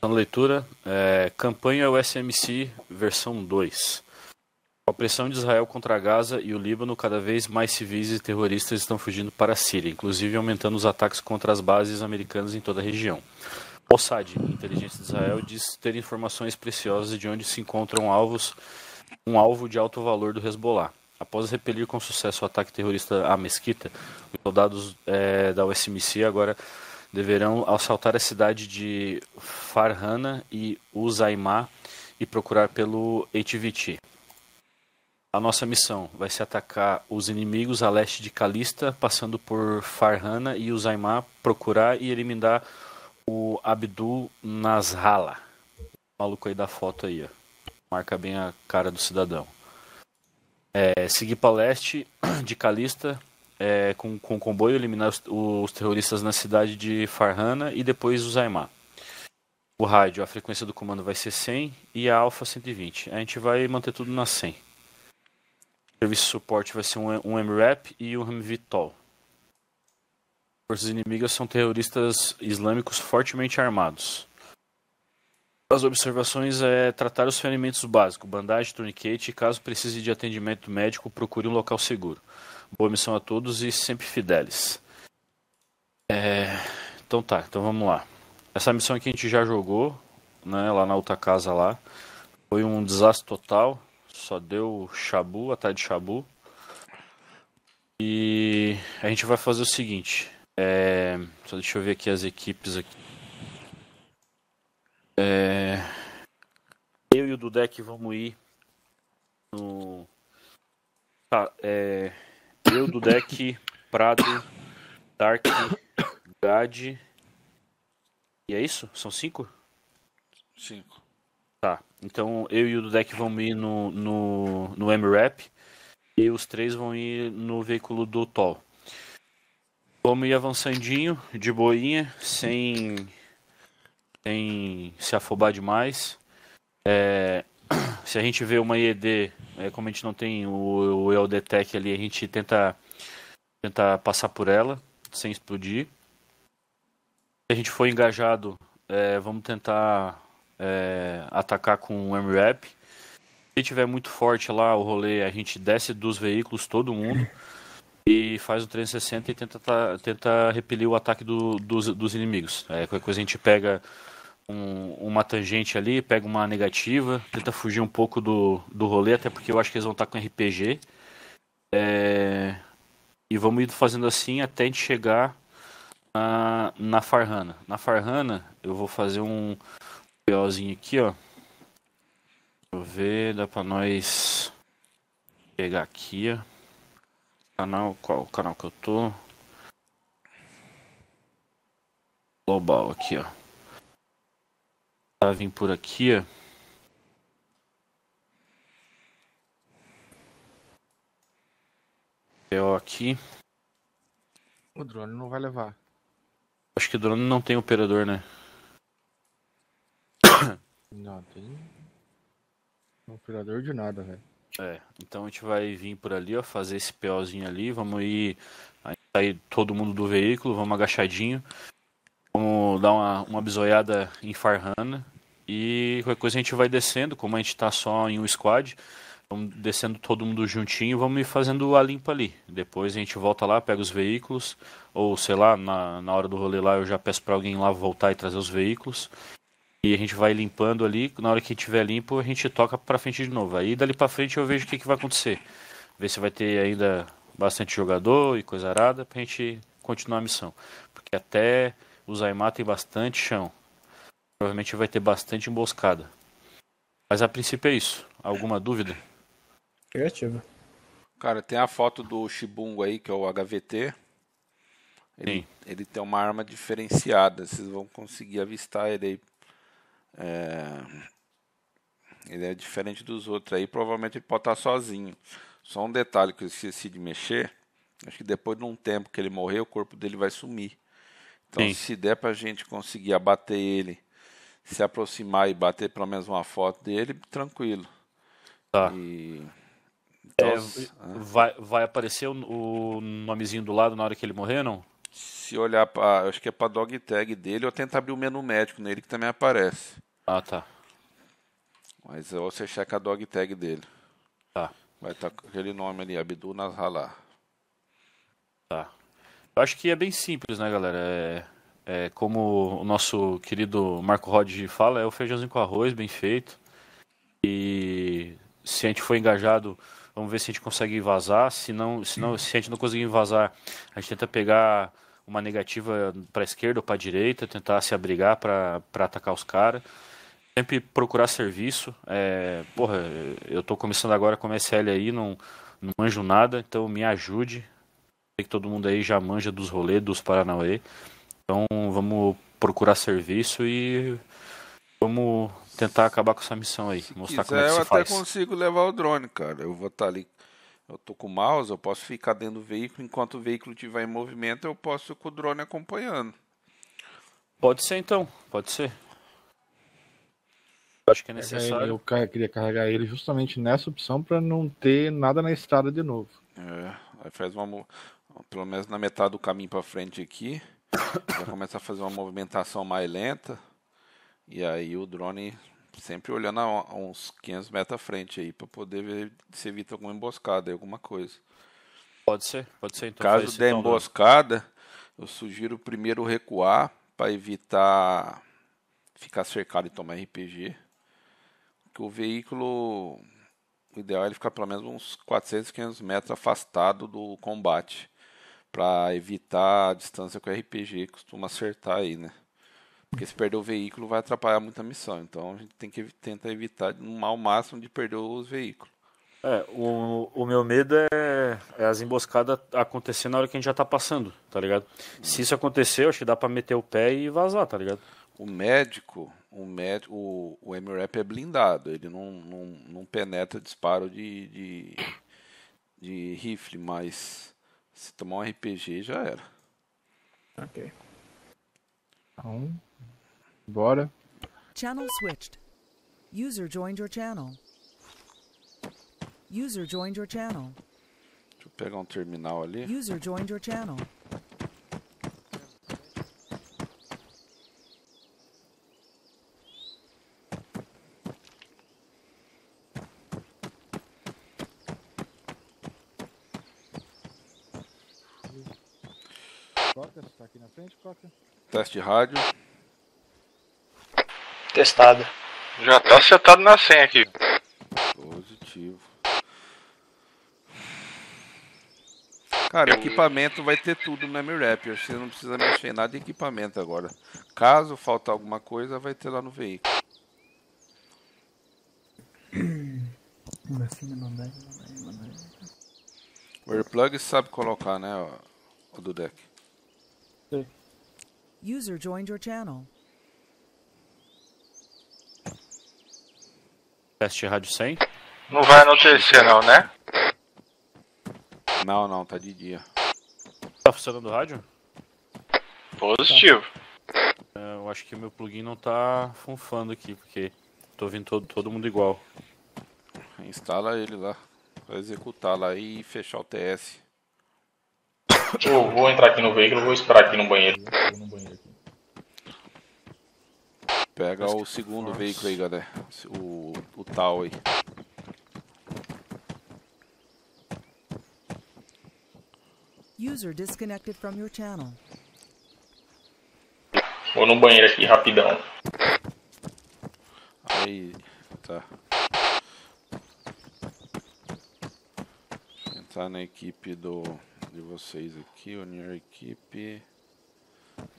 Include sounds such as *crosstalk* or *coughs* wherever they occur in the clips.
Na leitura, é, campanha USMC versão 2. A opressão de Israel contra Gaza e o Líbano, cada vez mais civis e terroristas estão fugindo para a Síria, inclusive aumentando os ataques contra as bases americanas em toda a região. Mossad, inteligência de Israel, diz ter informações preciosas de onde se encontram alvos, um alvo de alto valor do Hezbollah. Após repelir com sucesso o ataque terrorista à mesquita, os soldados é, da USMC agora deverão assaltar a cidade de Farhana e Uzaimá e procurar pelo HVT. A nossa missão vai ser atacar os inimigos a leste de Calista, passando por Farhana e Uzaimá, procurar e eliminar o Abdul Nasrallah. Maluco aí da foto aí, ó. Marca bem a cara do cidadão. É, seguir para leste de Calista é, com, com comboio, eliminar os, os, terroristas na cidade de Farhana e depois Uzaimá. O rádio, a frequência do comando vai ser 100 e a alfa 120. A gente vai manter tudo na 100. O serviço de suporte vai ser um, um MRAP e um MVTOL. Forças inimigas são terroristas islâmicos fortemente armados. As observações é tratar os ferimentos básicos, bandagem, tourniquete e caso precise de atendimento médico, procure um local seguro. Boa missão a todos e sempre fidelis. É... Então tá, então vamos lá. Essa missão aqui a gente já jogou, né, lá na outra casa lá. Foi um desastre total. Só deu Shabu, atrás de Shabu. E a gente vai fazer o seguinte. É... Só deixa eu ver aqui as equipes aqui. É... Eu e o Dudek vamos ir no. Tá, é... Eu, Dudek, Prado, Dark, Gad. E é isso? São cinco? Cinco. Tá. Então eu e o Dudek vamos ir no, no, no M-Rap e os três vão ir no veículo do Tol. Vamos ir avançandinho, de boinha, sem, sem se afobar demais. É, se a gente vê uma IED, é, como a gente não tem o, o EODTEC ali, a gente tenta, tenta passar por ela, sem explodir. Se a gente for engajado, é, vamos tentar é, atacar com o MRAP. Se tiver muito forte lá o rolê, a gente desce dos veículos, todo mundo, e faz o 360 e tenta, tenta repelir o ataque do, dos, dos inimigos. É, qualquer coisa a gente pega um, uma tangente ali, pega uma negativa, tenta fugir um pouco do, do rolê, até porque eu acho que eles vão estar com RPG. É, e vamos ir fazendo assim até a gente chegar na, na Farhana. Na Farhana, eu vou fazer um POzinho aqui, ó. Deixa eu ver, dá pra nós pegar aqui, ó. Canal, qual canal que eu tô? Global aqui, ó. Tá vir por aqui. PO aqui. O drone não vai levar. Acho que o drone não tem operador, né? *coughs* Não, tem. Operador de nada, velho. É, então a gente vai vir por ali, ó, fazer esse POzinho ali, vamos ir sair todo mundo do veículo, vamos agachadinho, vamos dar uma, uma bisoiada em Farhana e qualquer coisa a gente vai descendo, como a gente tá só em um squad, vamos descendo todo mundo juntinho, vamos ir fazendo a limpa ali. Depois a gente volta lá, pega os veículos, ou sei lá, na, na hora do rolê lá eu já peço para alguém lá voltar e trazer os veículos. E a gente vai limpando ali, na hora que tiver limpo, a gente toca para frente de novo. Aí dali para frente eu vejo o que, que vai acontecer. Ver se vai ter ainda bastante jogador e coisa arada pra gente continuar a missão. Porque até o Zaimar tem bastante chão. Provavelmente vai ter bastante emboscada. Mas a princípio é isso. Alguma dúvida? Criativa. Cara, tem a foto do Shibungo aí, que é o HVT. Ele, ele tem uma arma diferenciada. Vocês vão conseguir avistar ele aí é... Ele é diferente dos outros aí, provavelmente ele pode estar sozinho. Só um detalhe que eu esqueci de mexer. Acho que depois de um tempo que ele morrer, o corpo dele vai sumir. Então, Sim. se der pra gente conseguir abater ele, se aproximar e bater pelo menos uma foto dele, tranquilo. Tá. E... Então, é, vai, vai aparecer o, o, nomezinho do lado na hora que ele morrer, não? Se olhar para, acho que é para dog tag dele, ou tenta abrir o menu médico nele que também aparece. Ah, tá. Mas ou você checa a dog tag dele. Tá. Vai estar com aquele nome ali, Abdul Nasrallah. Tá. Eu acho que é bem simples, né, galera? É, é, como o nosso querido Marco Rod fala, é o feijãozinho com arroz, bem feito. E se a gente for engajado, vamos ver se a gente consegue vazar. Se, não, se, não, se a gente não conseguir vazar, a gente tenta pegar uma negativa para esquerda ou para direita, tentar se abrigar para atacar os caras. Sempre procurar serviço. É, porra, eu estou começando agora com SL aí, não, não manjo nada, então me ajude. Sei que todo mundo aí já manja dos rolês, dos Paranauê. Então vamos procurar serviço e vamos tentar acabar com essa missão aí. Se mostrar quiser, como é que eu se até faz. consigo levar o drone, cara. Eu vou estar ali. Eu tô com o mouse, eu posso ficar dentro do veículo. Enquanto o veículo estiver em movimento, eu posso ir com o drone acompanhando. Pode ser então, pode ser. Eu acho que é necessário. Eu queria carregar ele justamente nessa opção para não ter nada na estrada de novo. É, aí faz uma. Pelo menos na metade do caminho para frente aqui. Já começa a fazer uma movimentação mais lenta. E aí o drone sempre olhando a uns 500 metros à frente aí para poder ver se evita alguma emboscada, alguma coisa. Pode ser, pode ser então. Caso isso, der então, emboscada, eu sugiro primeiro recuar para evitar ficar cercado e tomar RPG. Que o veículo, o ideal é ele ficar pelo menos uns 400, 500 metros afastado do combate. Para evitar a distância que o RPG costuma acertar aí, né? Porque se perder o veículo vai atrapalhar muito a missão. Então a gente tem que tentar evitar ao máximo de perder os veículos. É, o, o meu medo é, é as emboscadas acontecer na hora que a gente já tá passando, tá ligado? Se isso acontecer, eu acho que dá pra meter o pé e vazar, tá ligado? O médico, o médico, o, o MRAP é blindado, ele não, não, não penetra disparo de, de, de rifle, mas se tomar um RPG já era. Ok. Então, bora. Channel switched. User joined your channel. User joined your channel. Deixa eu pegar um terminal ali. User joined your channel. Coca, você tá aqui na frente, Coca? Teste de rádio. Testado. Já tá setado na senha aqui. Positivo. Cara, equipamento vai ter tudo no MRAP. Você não precisa mexer em nada de equipamento agora. Caso faltar alguma coisa, vai ter lá no veículo. O Airplug sabe colocar, né, ó, o do deck. User joined your channel. Teste rádio 100. Não vai anoitecer não, né? Não, não, tá de dia. Tá funcionando o rádio? Positivo. É, eu acho que meu plugin não tá funfando aqui, porque tô ouvindo todo, todo mundo igual. Instala ele lá. Vai executar lá e fechar o TS. Eu vou entrar aqui no veículo, vou esperar aqui no banheiro. no banheiro. Pega o segundo veículo aí, galera. O, o tal aí. User disconnected from your channel. Vou no banheiro aqui rapidão. Aí, tá. Entrar na equipe do de vocês aqui, unir a equipe.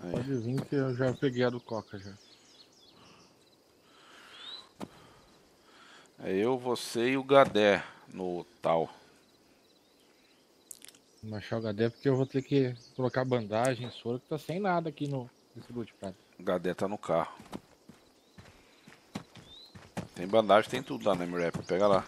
Aí. Pode vir que eu já peguei a do Coca já. É eu, você e o Gadé no tal. Vou baixar o HD porque eu vou ter que colocar bandagem, soro, que tá sem nada aqui no nesse loot pad. O Gadé tá no carro. Tem bandagem, tem tudo lá no MRAP. Pega lá.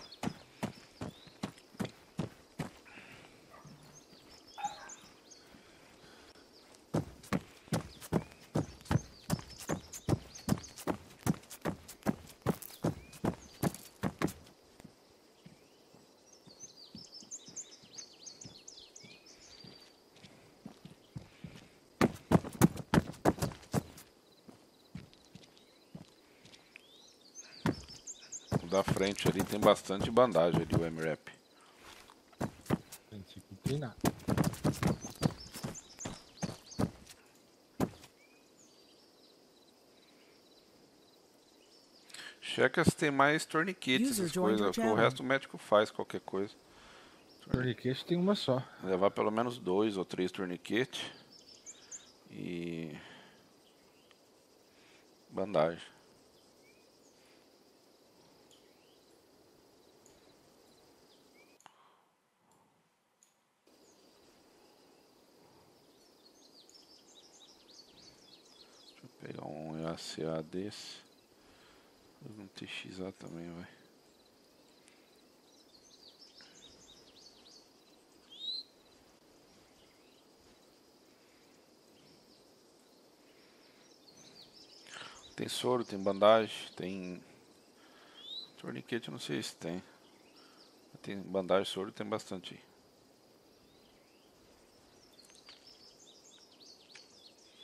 Bastante bandagem ali, o M-Rap. Tem que treinar. Checa se tem mais torniquete, User essas coisas. O resto o médico faz qualquer coisa. Torniquete tem uma só. Levar pelo menos dois ou três torniquetes. E. Bandagem. Deixa eu EACA desse. Um TXA também, vai. Tem soro, tem bandagem, tem. Torniquete, não sei se tem. Tem bandagem, soro, tem bastante.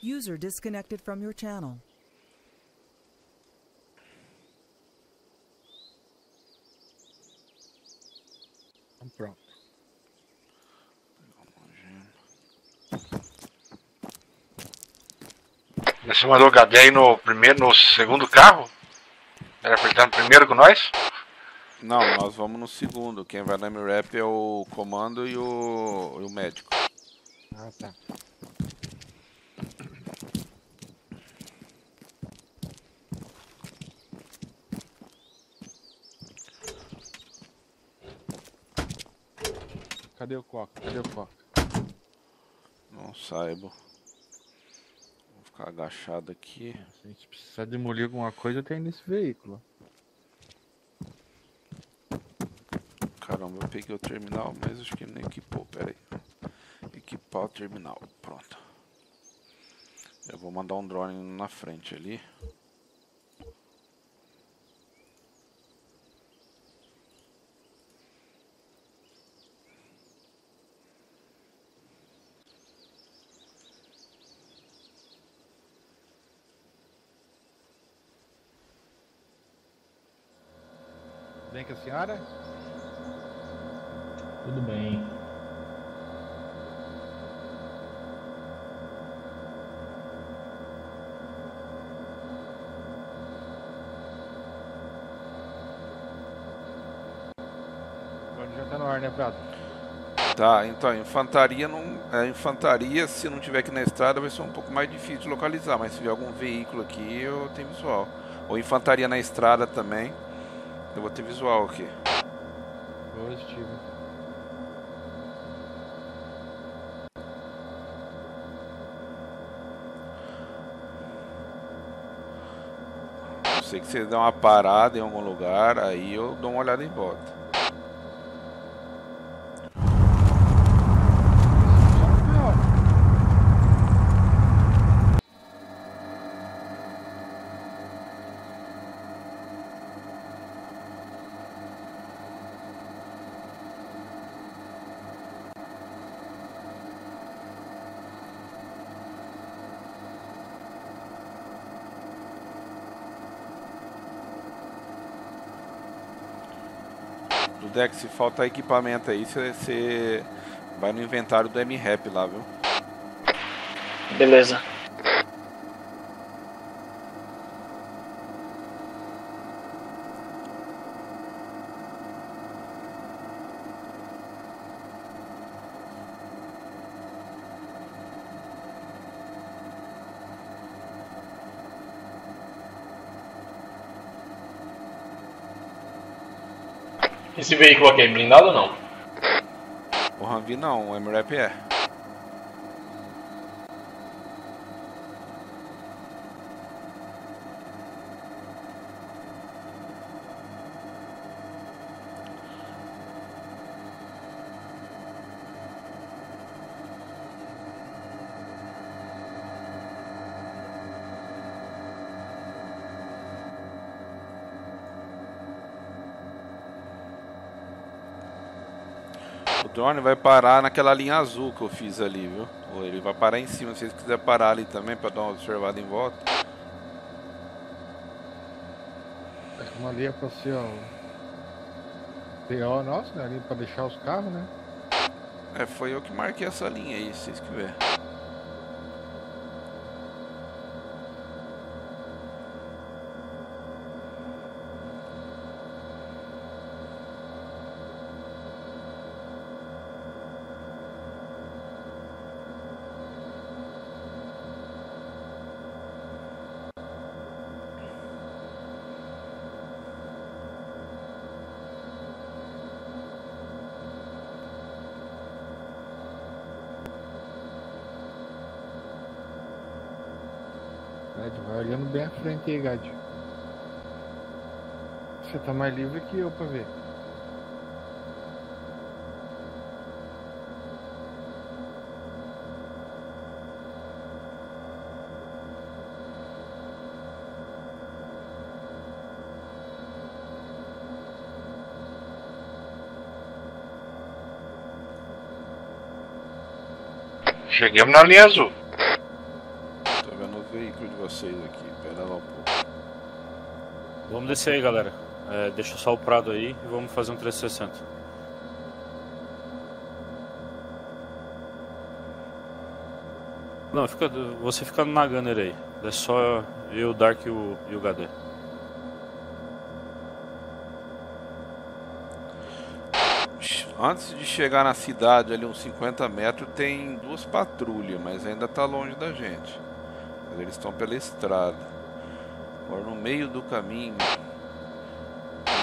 User disconnected from your channel. Então pronto. Você mandou o Gadé aí no primeiro, no segundo carro? Era pra ele estar no primeiro com nós? Não, nós vamos no segundo. Quem vai na MRAP é o comando e o, e o médico. Ah, tá. Cadê o Coca? Cadê o Coca? Não saiba. Ficar agachado aqui. Se a gente precisar demolir alguma coisa, tem nesse veículo. Caramba, eu peguei o terminal, mas acho que ele não equipou. Pera aí. Equipar o terminal. Pronto. Eu vou mandar um drone na frente ali. Com a senhora? Tudo bem. Já tá no ar, né, Prado? Tá, então, infantaria não. A infantaria, se não tiver aqui na estrada, vai ser um pouco mais difícil de localizar, mas se tiver algum veículo aqui, eu tenho visual. Ou infantaria na estrada também. Eu vou ter visual aqui. Positivo. Sei que você dá uma parada em algum lugar, aí eu dou uma olhada em volta. Deck, se faltar equipamento aí, você- vai no inventário do M-Rap lá, viu? Beleza. Esse veículo aqui é blindado ou não? O Humvee não, o M-Rap é. O drone vai parar naquela linha azul que eu fiz ali, viu? Ou ele vai parar em cima, se vocês quiserem parar ali também para dar uma observada em volta. Uma ali é pra ser, ó. PO nosso, né? Ali pra deixar os carros, né? É, foi eu que marquei essa linha aí, se vocês quiserem. Bem à frente aí, Gad. Você tá mais livre que eu pra ver. Chegamos na linha azul. Tô vendo o veículo de vocês aqui. Vamos descer aí, galera. É, deixa só o Prado aí e vamos fazer um 360. Não, fica, você fica na Gunner aí. É só eu, Dark e o, e o HD. Antes de chegar na cidade, ali uns 50 metros, tem duas patrulhas, mas ainda tá longe da gente. Mas eles estão pela estrada. Agora no meio do caminho,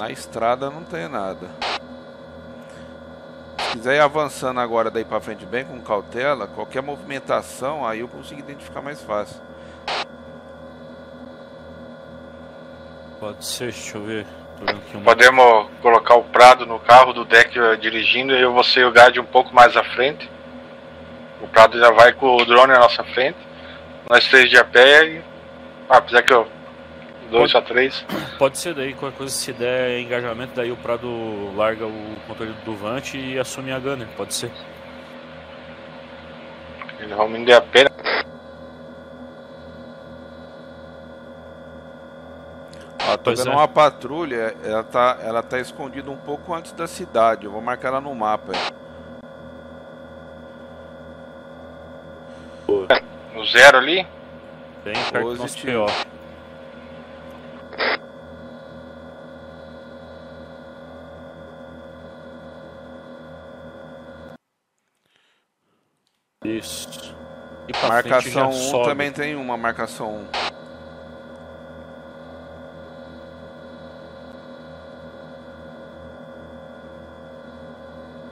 na estrada não tem nada. Se quiser ir avançando agora daí pra frente bem com cautela, qualquer movimentação aí eu consigo identificar mais fácil. Pode ser, deixa eu ver. Podemos colocar o Prado no carro do deck eh, dirigindo e eu vou ser o Gad um pouco mais à frente. O Prado já vai com o drone na nossa frente. Nós três de a pé e. Ah, apesar que eu. Dois a três. Pode ser daí, qualquer coisa se der engajamento, daí o Prado larga o controle do Vante e assume a Gunner, pode ser. Eles vão me a. Ó, tô Pois vendo é. uma patrulha, ela tá, ela tá escondida um pouco antes da cidade. Eu vou marcar ela no mapa. aí. No zero ali. Bem perto do nosso. PO. Isso. E Marcação já 1 sobe. também tem uma, marcação 1.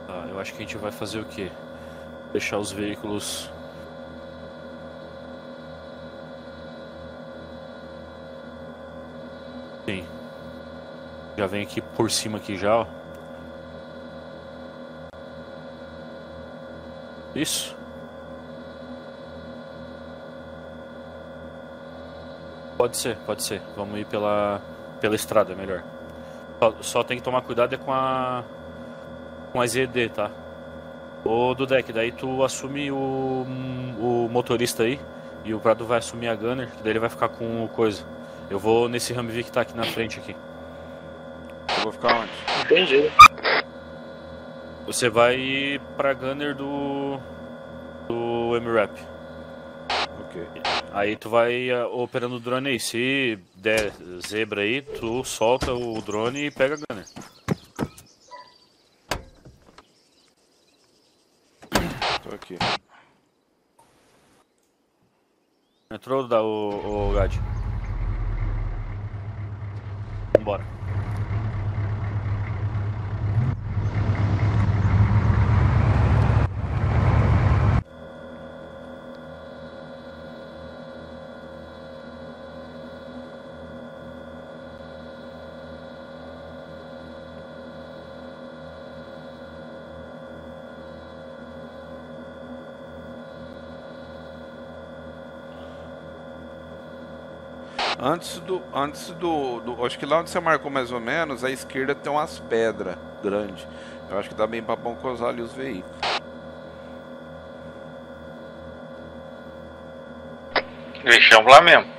Tá, eu acho que a gente vai fazer o quê? Deixar os veículos. Sim. Já vem aqui por cima aqui já, ó. Isso. Pode ser, pode ser. Vamos ir pela pela estrada, é melhor. Só, só tem que tomar cuidado é com a com a ZD, tá? Ô do deck, daí tu assume o, o motorista aí e o Prado vai assumir a Gunner, que daí ele vai ficar com o coisa. Eu vou nesse Humvee que tá aqui na frente aqui. Eu vou ficar onde? Entendi. Você vai pra Gunner do do MRAP. Ok. Aí tu vai ah, operando o drone aí. Se der zebra aí, tu solta o drone e pega a Gunner. Tô aqui. Entrou da, o, o Gad. Vambora. Antes do. Antes do, do- Acho que lá onde você marcou mais ou menos, à esquerda tem umas pedras grandes. Eu acho que dá bem pra poncosar ali os veículos. Deixamos lá mesmo.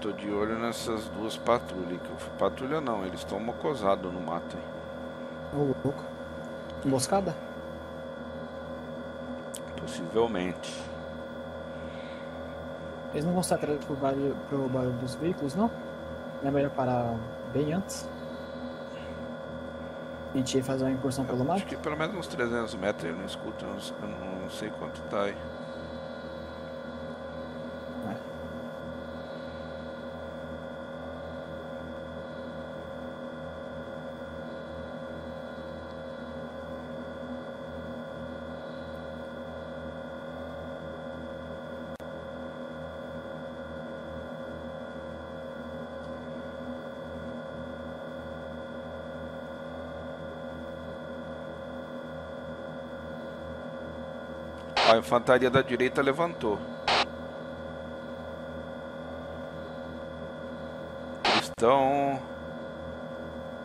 Tô de olho nessas duas patrulhas. Patrulha não, eles estão mocosados no mato. aí. Ô, louco. Emboscada? Possivelmente. Eles não vão estar atrás pro barulho, pro barulho dos veículos, não? Não é melhor parar bem antes? A gente ia fazer uma incursão pelo Acho mato? que pelo menos uns 300 metros ele não escuta. Eu não, eu não sei quanto tá aí. A infantaria da direita levantou. Eles estão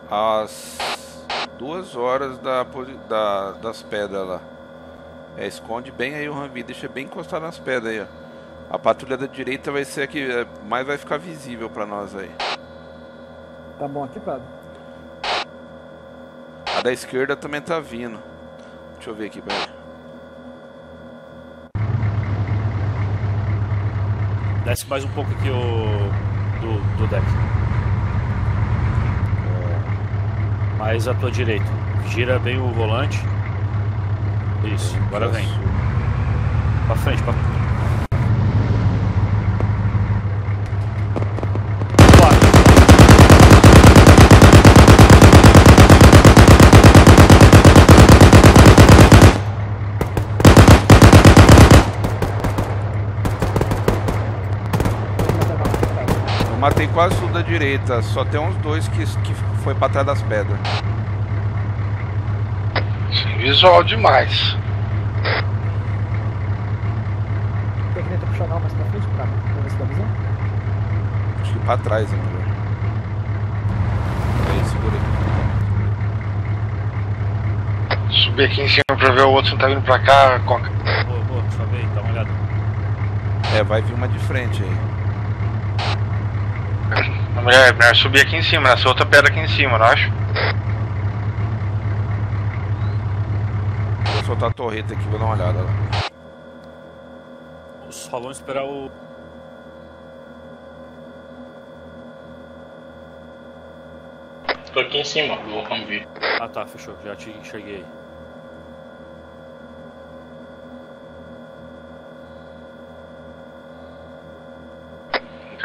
às duas horas da, da- das pedras lá. É, esconde bem aí o Rambi, deixa bem encostado nas pedras aí, ó. A patrulha da direita vai ser a que é, mais vai ficar visível pra nós aí. Tá bom aqui, Prado? A da esquerda também tá vindo. Deixa eu ver aqui, peraí. Desce mais um pouco aqui o. do, do deck. Mais à tua direita. Gira bem o volante. Isso, agora vem. Pra frente, pra Eu matei quase tudo da direita, só tem uns dois que, que foi pra trás das pedras. Sem visual demais. Tem que tentar puxar mais pra frente, Prado? Pra ver se dá visão? Acho que pra trás é melhor. Aí, segura aí. Subir aqui em cima pra ver o outro se não tá vindo pra cá. Coca. Boa, boa, sobe aí, dá uma olhada. É, vai vir uma de frente aí. É melhor, é melhor subir aqui em cima, nessa outra pedra aqui em cima, não acho? Vou soltar a torreta aqui, vou dar uma olhada lá. Só vamos esperar o. Tô aqui em cima do Humvee. Ah tá, fechou, já te enxerguei.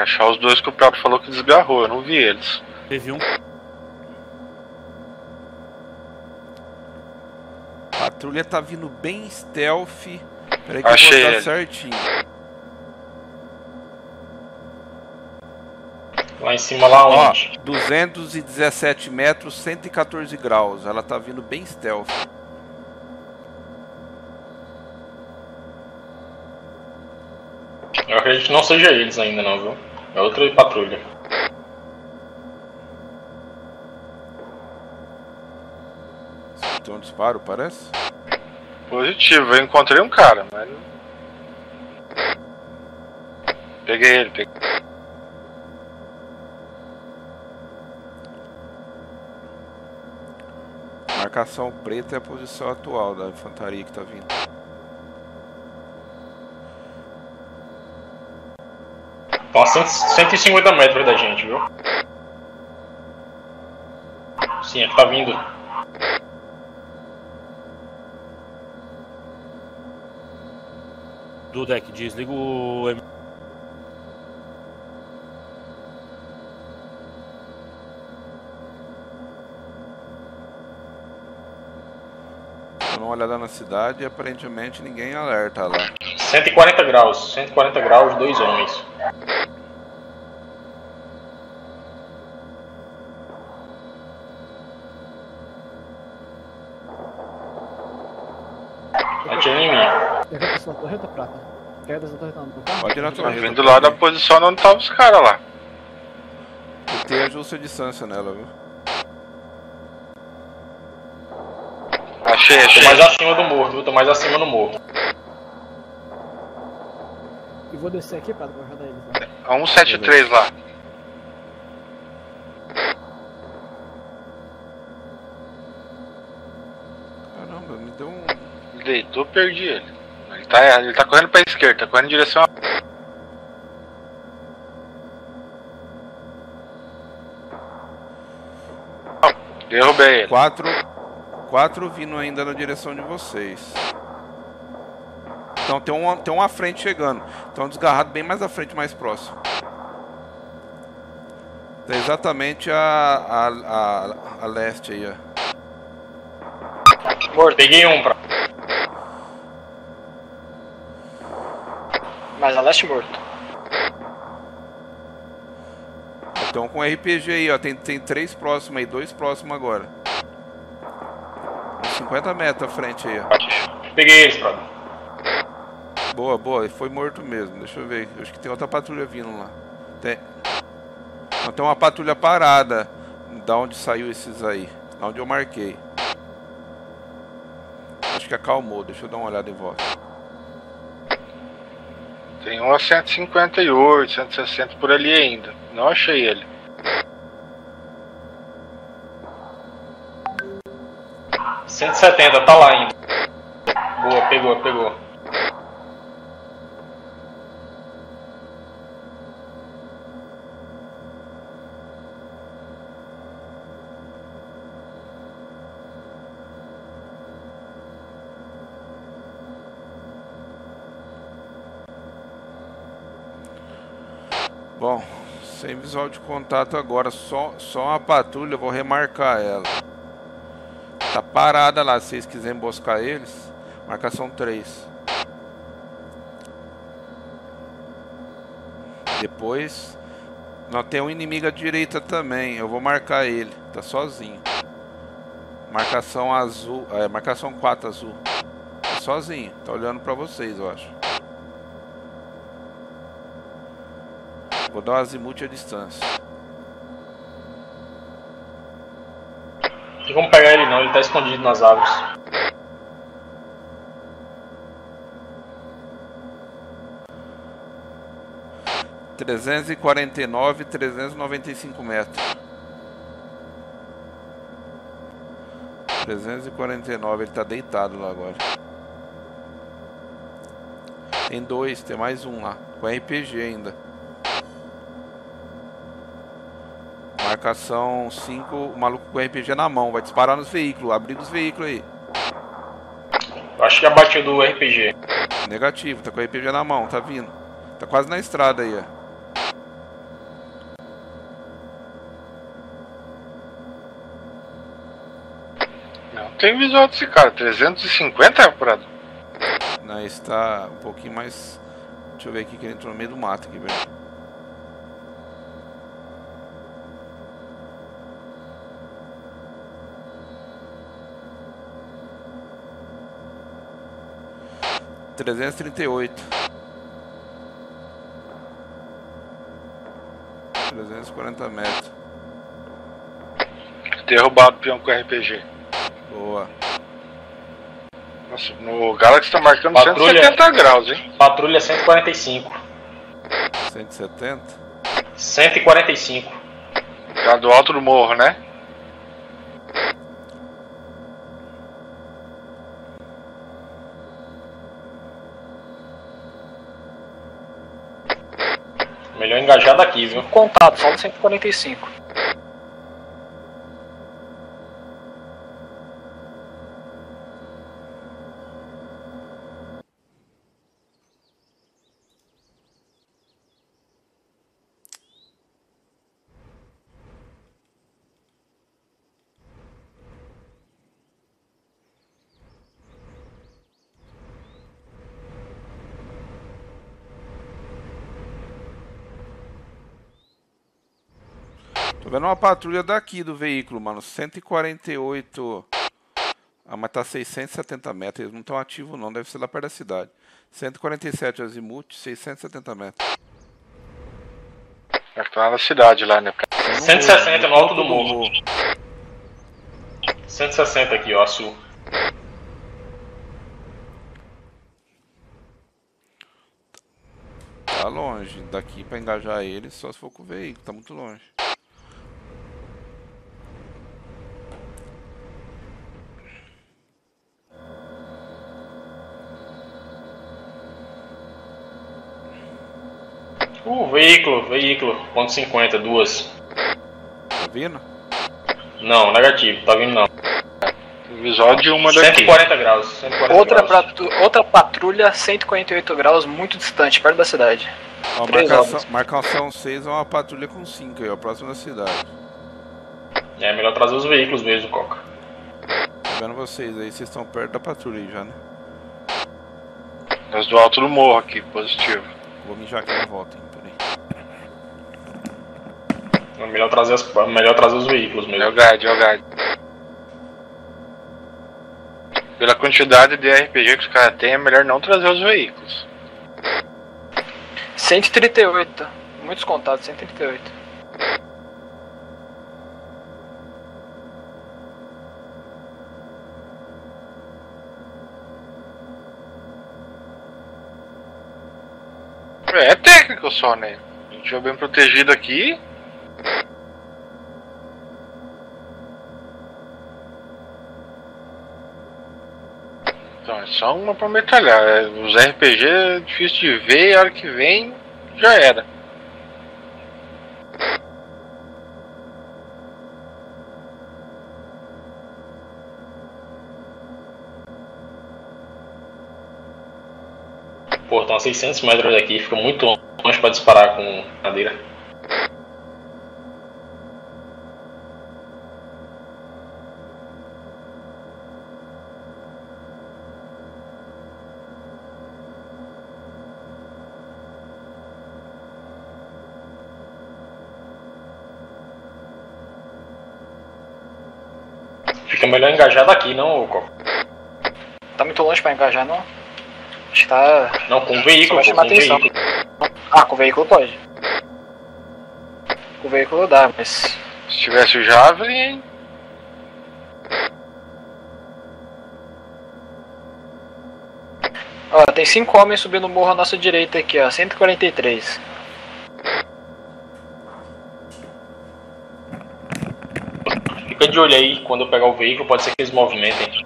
Encaixar os dois que o Prato falou que desgarrou, eu não vi eles. Teve um. Patrulha tá vindo bem stealth. Peraí que Achei eu vou dar certinho. Lá em cima, lá Ó, onde? 217 metros, 114 graus. Ela tá vindo bem stealth. Eu acredito que não seja eles ainda não, viu? É outra patrulha. Tem um disparo, parece? Positivo, eu encontrei um cara, mas. Peguei ele, peguei. Marcação preta é a posição atual da infantaria que tá vindo. 150 metros da gente, viu? Sim, é que tá vindo. Do deck, desliga o. Dando uma olhada na cidade e aparentemente ninguém alerta lá. 140 graus. 140 graus, dois homens. Levanta essa torreta, Prata. Quer dessa torreta no carro? Pode ir na Tá torreta. vindo lá da posição onde estavam os caras lá. E tem ajuste a distância nela, viu? Achei, Tô achei. mais acima do morro, viu? Tô mais acima do morro. E vou descer aqui pra ajudar eles. Né? A 173 lá. Caramba, me deu um. Deitou, perdi ele. Ele tá, ele tá correndo pra esquerda, tá correndo em direção a. Derrubei ele. Quatro. Quatro vindo ainda na direção de vocês. Então tem um, tem um à frente chegando. Então desgarrado bem mais à frente, mais próximo. Tá exatamente a, a, a, a leste aí, ó. Peguei um pra. Morto. Então com RPG aí, ó. Tem, tem três próximos aí, dois próximos agora. 50 metros à frente aí, ó. Peguei eles, brother. Boa, boa. Foi morto mesmo. Deixa eu ver. Acho que tem outra patrulha vindo lá. Tem. Não, tem uma patrulha parada. Da onde saiu esses aí. Da onde eu marquei. Acho que acalmou. Deixa eu dar uma olhada em volta. Tem um a 158, 160 por ali ainda. Não achei ele. Setenta, tá lá ainda. Boa, pegou, pegou. Visual de contato agora, só, só uma patrulha, vou remarcar ela. Tá parada lá, se vocês quiserem buscar eles. Marcação 3. Depois, nós tem um inimigo à direita também, eu vou marcar ele, tá sozinho. Marcação azul, é, marcação 4 azul. Tá sozinho, tá olhando pra vocês, eu acho. Vou dar um azimuth à distância. Não tem como pegar ele não, ele tá escondido nas árvores. Trezentos e quarenta e nove, trezentos e noventa e cinco metros. Trezentos e quarenta e nove, ele tá deitado lá agora. Tem dois, tem mais um lá, com RPG ainda. Marcação 5, o maluco com RPG na mão, vai disparar nos veículos, abrir os veículos aí. Acho que abatiu do RPG. Negativo, tá com RPG na mão, tá vindo. Tá quase na estrada aí, ó. Não tem visual desse cara. 350, Prado? Não, esse tá um pouquinho mais. Deixa eu ver aqui que ele entrou no meio do mato aqui, velho. Trezentos trinta e oito. Trezentos e quarenta metros. Derrubado o peão com RPG. Boa. Nossa, no Galaxy tá marcando Patrulha. 170 graus, hein? Patrulha 145. 170? 145. Tá do alto do morro, né? Viu? Contato, falta 145. Vendo uma patrulha daqui do veículo, mano. 148. Ah, mas tá 670 metros. Eles não estão ativos, não. Deve ser lá perto da cidade. 147 azimuth, 670 metros. É que tá na cidade lá, né? 160 no alto do morro. 160 aqui, ó, sul. Tá longe. Daqui pra engajar ele, só se for com o veículo. Tá muito longe. Veículo, veículo, ponto 50, duas. Tá vindo? Não, negativo, tá vindo não. Visual de uma daqui. 140 graus. 140 Outra, graus. patu- outra patrulha 148 graus, muito distante, perto da cidade. Ó, marcação, marcação 6 é uma patrulha com 5 aí, ó, próximo da cidade. É melhor trazer os veículos mesmo, Coca. Tá vendo vocês aí, vocês estão perto da patrulha aí já, né? Nós do alto do morro aqui, positivo. Vou mijar aqui na volta, hein, melhor trazer, as, é melhor trazer os veículos É o mesmo. guide, é o guide. Pela quantidade de RPG que os caras têm, é melhor não trazer os veículos. 138. Muitos contatos, 138. É técnico só, né? A gente vai bem protegido aqui. É só uma pra metralhar. É, Os RPG é difícil de ver e a hora que vem já era. Pô, estão a 600 metros daqui, fica muito longe pra disparar com madeira. Melhor engajar daqui, não, Coca? Tá muito longe pra engajar, não? Acho que tá. Não, com Só veículo, vai pô, chamar com atenção. veículo. Ah, com o veículo pode. Com o veículo dá, mas. Se tivesse o Javelin, hein? Ó, tem cinco homens subindo o morro à nossa direita aqui, ó. 143. Fica de olho aí, quando eu pegar o veículo, pode ser que eles movimentem.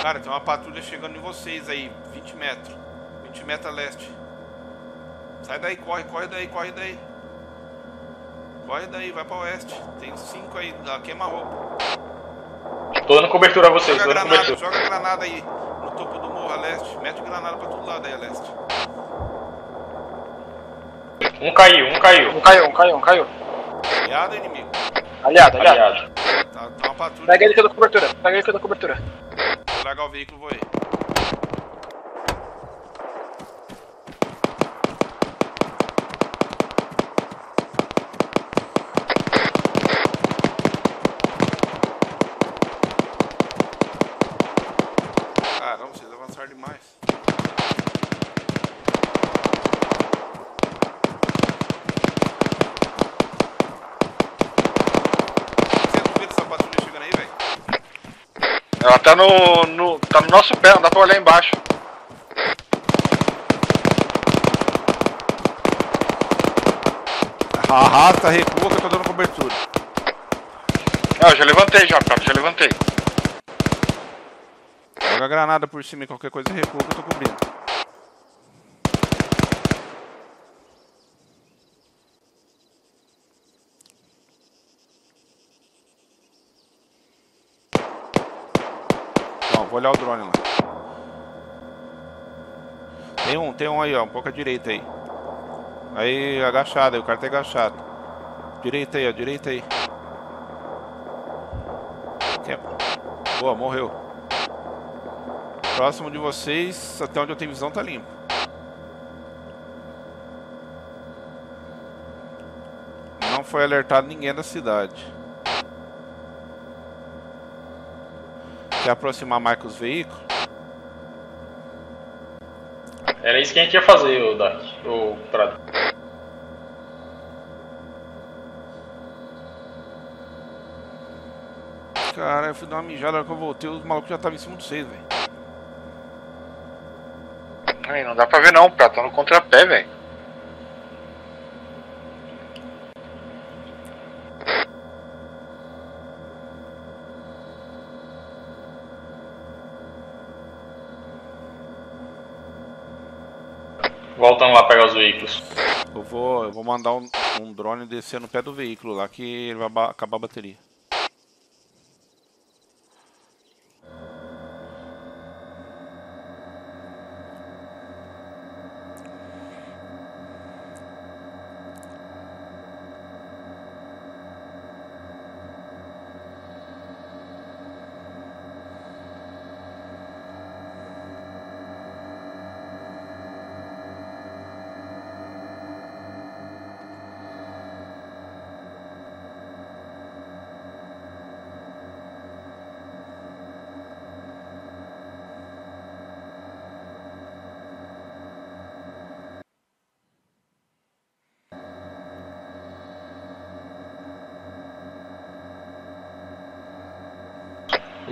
Cara, tem uma patrulha chegando em vocês aí, 20 metros. 20 metros a leste. Sai daí, corre, corre daí, corre daí. Corre daí, vai pra oeste. Tem cinco aí, queima roupa. Tô dando cobertura a vocês, Joga tô dando granada, cobertura. joga granada aí. No topo do morro a leste. Mete granada pra todo lado aí a leste. Um caiu, um caiu. Um caiu, um caiu, um caiu. Aliado ou inimigo? Aliado, aliado. Aliado. Tá, tá uma patrulha. Pega ele que eu dou cobertura. Pega ele que eu dou cobertura. Vou largar o veículo, vou aí. Caramba, vocês avançaram demais. Você não vê essa patrulha chegando aí, velho? Ela tá no, no. tá no nosso pé, não dá pra olhar embaixo. Arrasta, recua que eu tô dando cobertura. Não, eu já levantei já, cara, já levantei. Joga a granada por cima e qualquer coisa recua que eu tô cobrindo. Vou olhar o drone lá. Tem um, tem um aí, ó, um pouco à direita aí. Aí, agachado, aí, o cara tá agachado. Direita aí, ó, direita aí. Que- Boa, morreu. Próximo de vocês, até onde eu tenho visão, tá limpo. Não foi alertado ninguém da cidade. Quer aproximar mais com os veículos? Era isso que a gente ia fazer, o Dark, o Prado. Cara, eu fui dar uma mijada, na hora que eu voltei, os malucos já estavam em cima de vocês, velho. Não dá pra ver não, Prato, tá no contrapé, velho. Eu vou, eu vou mandar um, um drone descer no pé do veículo lá que ele vai ba- acabar a bateria.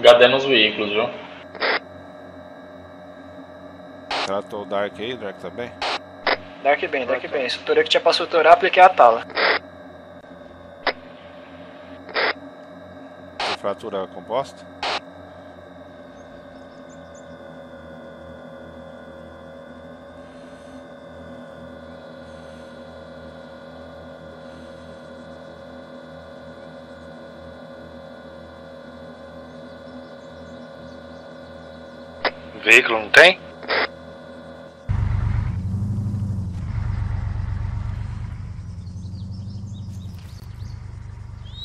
HD nos veículos, viu? Tratou o Dark aí, Dark tá bem? Dark bem, Dark bem. Estrutura que tinha pra estruturar, apliquei a tala. Fratura composta? Veículo não tem?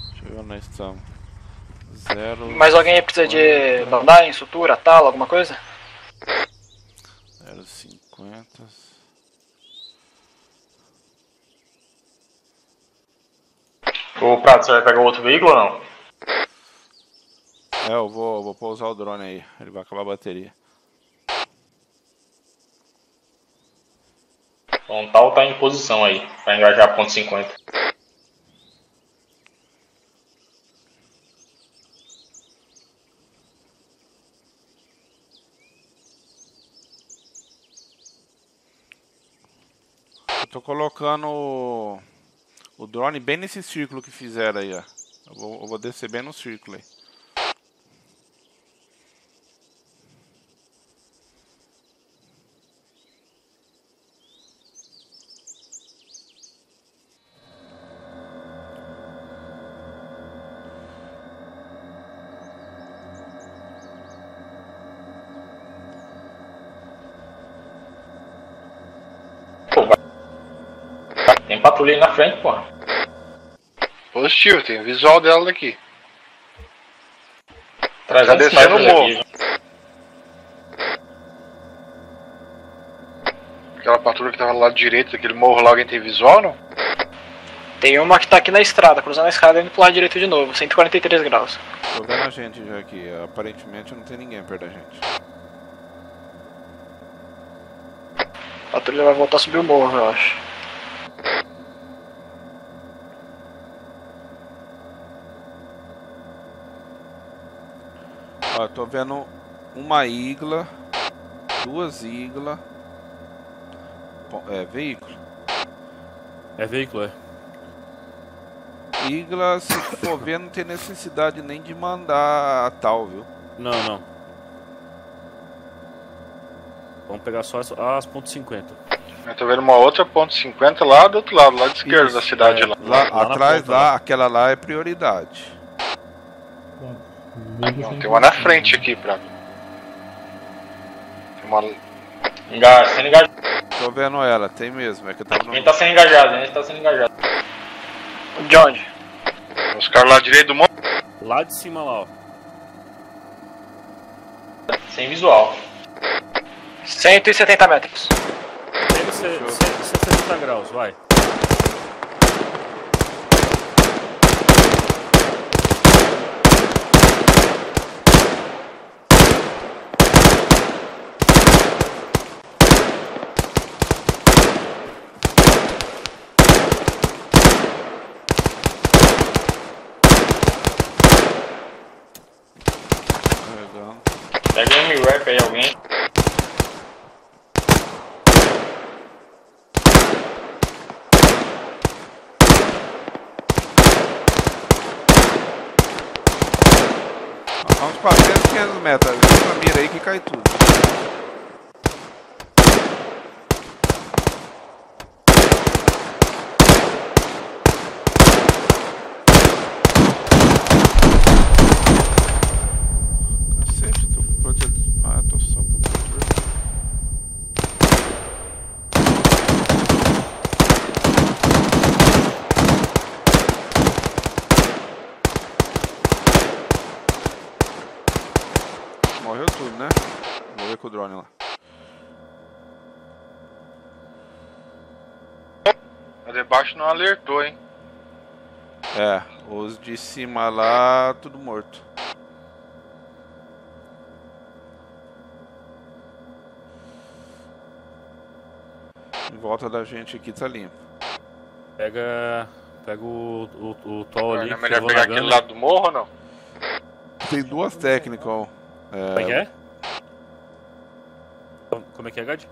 Deixa eu ver onde nós estamos. Zero. Mais alguém aí precisa de bandagem, sutura, tala, alguma coisa? Zero cinquenta. Ô Prato, você vai pegar o outro veículo ou não? É, eu vou, vou pousar o drone aí. Ele vai acabar a bateria. Então tal tá em posição aí, pra engajar ponto 50. Eu tô colocando o, o drone bem nesse círculo que fizeram aí, ó. Eu vou, eu vou descer bem no círculo aí. Tem patrulha aí na frente, porra. Positivo, tem o visual dela daqui. 300 descendo metros o morro. Aquela patrulha que tava do lado direito daquele morro lá, alguém tem visual não? Tem uma que tá aqui na estrada, cruzando a escada e indo pro lado direito de novo, 143 graus. Tô vendo a gente já aqui. Aparentemente não tem ninguém perto da gente. A patrulha vai voltar a subir o morro, eu acho. Tô vendo uma igla, duas iglas. É, veículo. É veículo, é. Igla, se for ver, não tem necessidade nem de mandar a tal, viu? Não, não. Vamos pegar só as, as ponto .50. Eu tô vendo uma outra ponto .50 lá do outro lado, lá de esquerda Isso, da cidade é. lá. Lá, Lá atrás, ponta, lá, lá. aquela lá é prioridade. Não, tem uma na frente aqui, pra. Tem uma. Enga- Sendo engajado. Tô vendo ela, tem mesmo. É que eu tava A gente no... tá sendo engajado, a gente tá sendo engajado. De onde? Os caras lá direito do morro. Lá de cima lá, ó. Sem visual. 170 metros. 170 graus, vai. MRAP aí, alguém. Uns 400, 500 metros. Essa mira aí que cai tudo. Cacete, tô com protetor. Ah, tô só protetor. Morreu tudo, né? Vou ver com o drone lá. A de baixo não alertou, hein? É, os de cima lá, tudo morto. Em volta da gente aqui tá limpo. Pega. Pega o, o, o Tol ali. É melhor pegar na aquele lado do morro ou não? Tem duas técnicas, ó. Como é que É, é? Como é que é, Gad?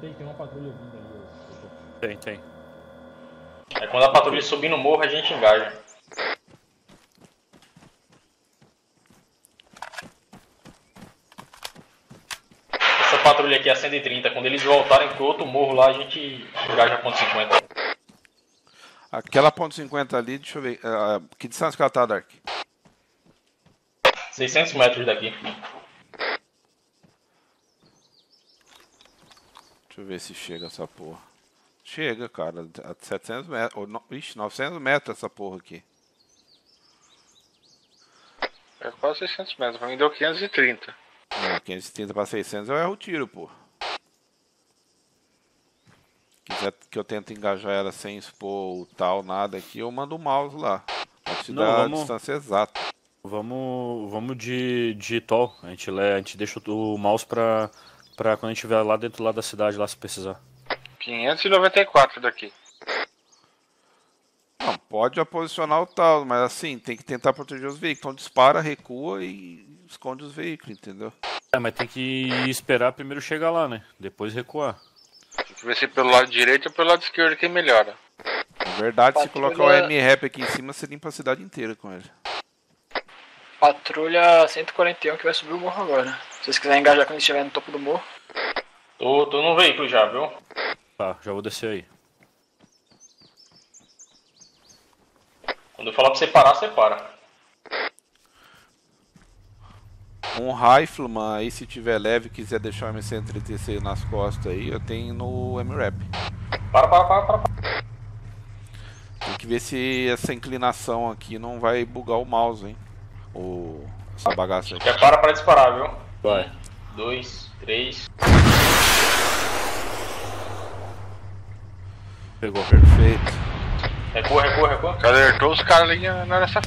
Tem, tem uma patrulha vindo ali. Tem, tem. Aí quando a patrulha subir no morro, a gente engaja. Essa patrulha aqui é a 130. Quando eles voltarem pro outro morro lá, a gente engaja a ponto 50. aquela ponto .50 ali, deixa eu ver. ah, que distância que ela tá, Dark? 600 metros daqui. Deixa eu ver se chega essa porra. Chega, cara. A 700 metros. Ou, no, ixi, 900 metros essa porra aqui. É quase 600 metros. Pra mim deu 530. Não, 530 pra 600 eu erro o tiro, pô. Quiser que eu tente engajar ela sem expor o tal, nada aqui, eu mando o mouse lá. Pra te Não, dar a vamos- distância exata. Vamos, vamos de, de Tol. A gente, le- a gente deixa o, o mouse pra, pra quando a gente estiver lá dentro lá da cidade, lá se precisar. 594 daqui. Não, pode aposicionar o tal, mas assim, tem que tentar proteger os veículos. Então dispara, recua e esconde os veículos, entendeu? É, mas tem que esperar primeiro chegar lá, né? Depois recuar. Tem que ver se pelo lado direito ou pelo lado esquerdo que melhora. Na verdade, se colocar o M-Rap aqui em cima, você limpa a cidade inteira com ele. Patrulha 141 que vai subir o morro agora. Se vocês quiserem engajar quando eles estiverem no topo do morro. Tô, tô no veículo já, viu? Tá, já vou descer aí. Quando eu falar pra você parar, você para. Um Rifleman aí, se tiver leve e quiser deixar o M136 nas costas aí, eu tenho no M-Rap. Para, para, para, para. para. Tem que ver se essa inclinação aqui não vai bugar o mouse, hein? O... Essa bagaça aí. Já para pra disparar, viu? Vai. Dois, três. Pegou. Perfeito. Recua, recua, recua. Alertou os caras ali na- nessa.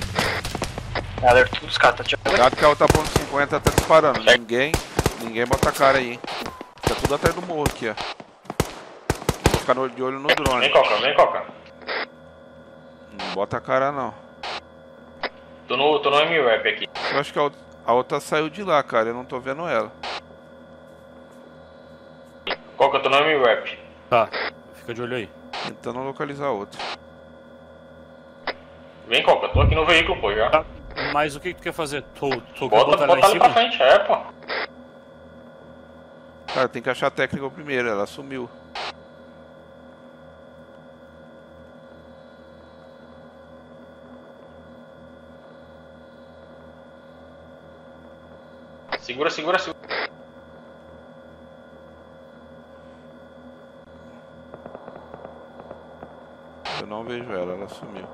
Alerta os caras, tá tirando. Cuidado que a outra ponto 50 tá disparando. Ninguém, ninguém bota a cara aí, hein? Tá tudo atrás do morro aqui, ó. Vou ficar de olho no drone. Vem, Coca, vem, Coca. Não bota a cara não. Tô no, tô no M-Rap aqui. Eu acho que a, outra- a outra saiu de lá, cara. Eu não tô vendo ela. Coca, tô no M-Rap. Tá, fica de olho aí. Tentando localizar a outra. Vem, Coca, tô aqui no veículo, pô, já. Tá, mas o que que tu quer fazer? Tu, tu quer Bota, botar ela bota em pra frente, é, pô. Cara, tem que achar a técnica primeiro. Ela sumiu. Segura, segura, segura. Eu não vejo ela. Ela sumiu.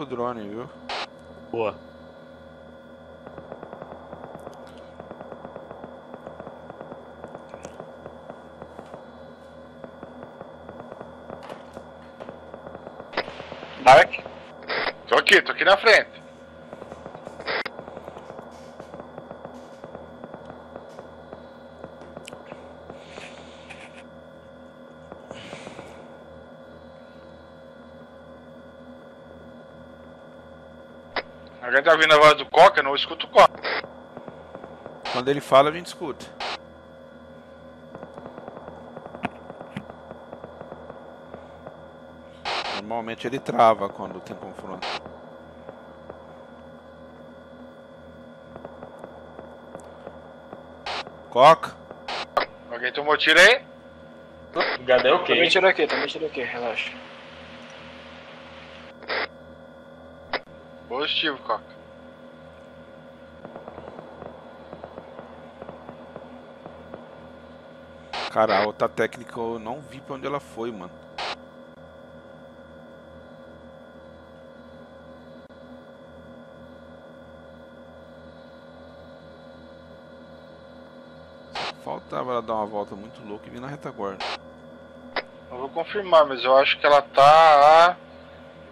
Com o drone, viu? Boa. Dark? Tô aqui, tô aqui na frente. Tá ouvindo a voz do Coca? Eu não escuto o Coca. Quando ele fala, a gente escuta. Normalmente ele trava quando tem confronto. Coca. Alguém tomou tiro aí? Gadé Também ok. tirou aqui, também tirou aqui, relaxa. Positivo, Coca. Cara, a outra técnica eu não vi pra onde ela foi, mano. Só Faltava ela dar uma volta muito louca e vir na retaguarda. Não vou confirmar, mas eu acho que ela tá a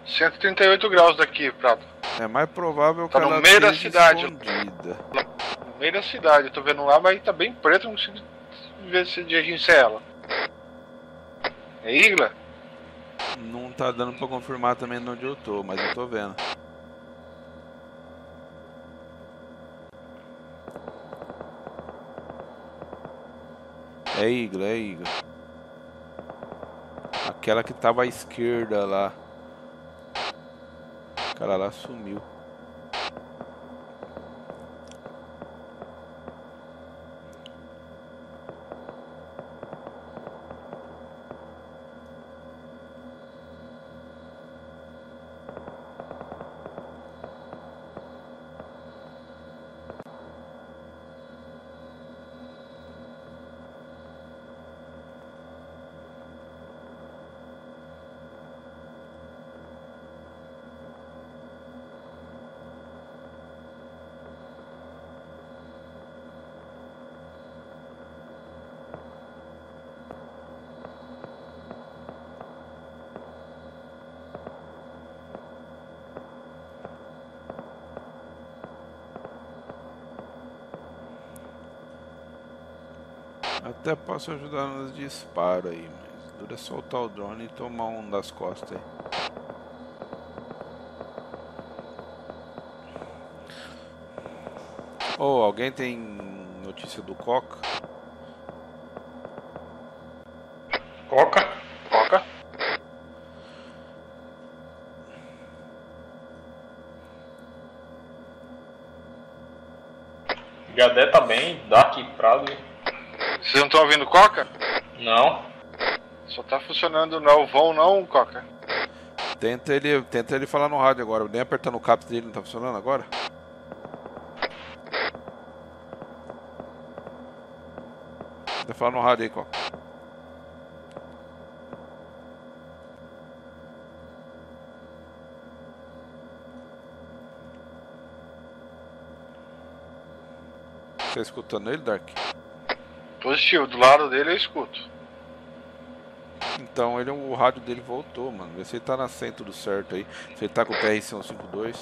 138 graus daqui, Prato. É mais provável que Tá no ela meio da cidade. escondida. No meio da cidade. Eu tô vendo lá, mas tá bem preto, não consigo ver se é ela. É Igla? Não tá dando pra confirmar também de onde eu tô, mas eu tô vendo. É Igla, é Igla. Aquela que tava à esquerda lá. O cara lá sumiu. Até posso ajudar nos disparos aí, mas dura soltar o drone e tomar um das costas aí. Ô, alguém tem notícia do Coca? Coca. Coca? Gadé tá bem. Dark Prado. Vocês não estão ouvindo Coca? Não. Só tá funcionando não. Vão não, Coca. Tenta ele, tenta ele falar no rádio agora, nem apertando o caps dele, não tá funcionando agora? Tenta falar no rádio aí, Coca. Você tá escutando ele, Dark? Positivo, do lado dele eu escuto. Então ele, o rádio dele voltou, mano. Vê se ele tá na senha tudo certo aí. Se ele tá com o TR-152.